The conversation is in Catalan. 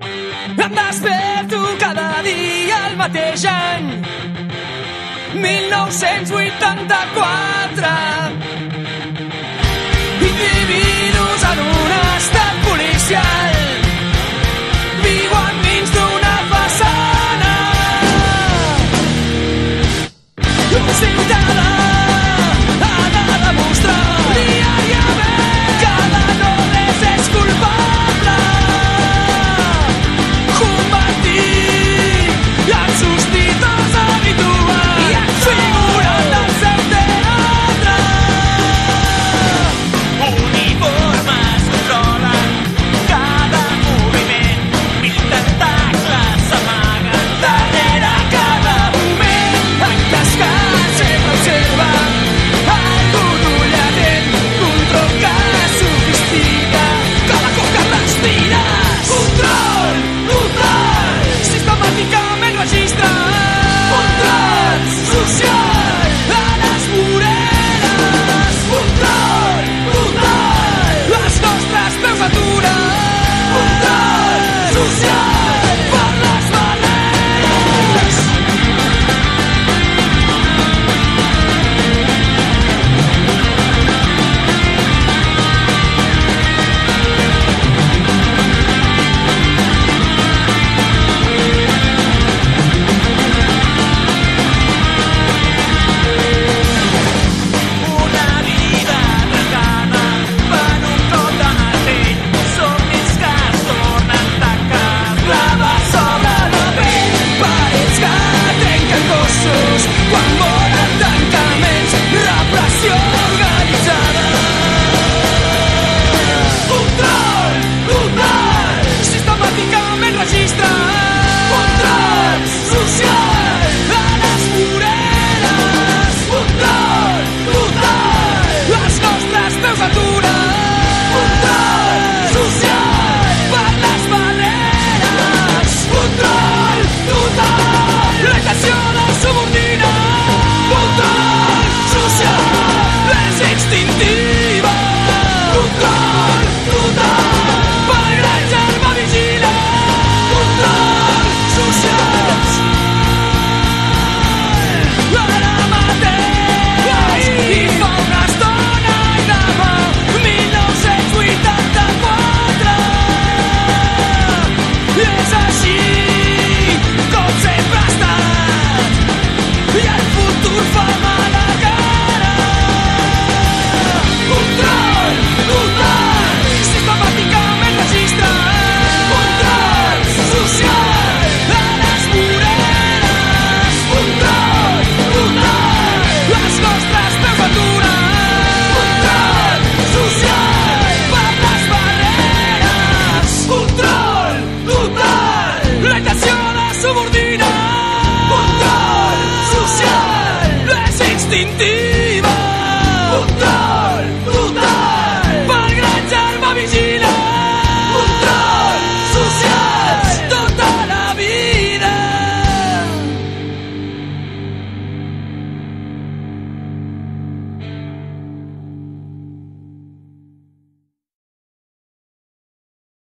Em desperto cada dia el mateix any. 1984点点。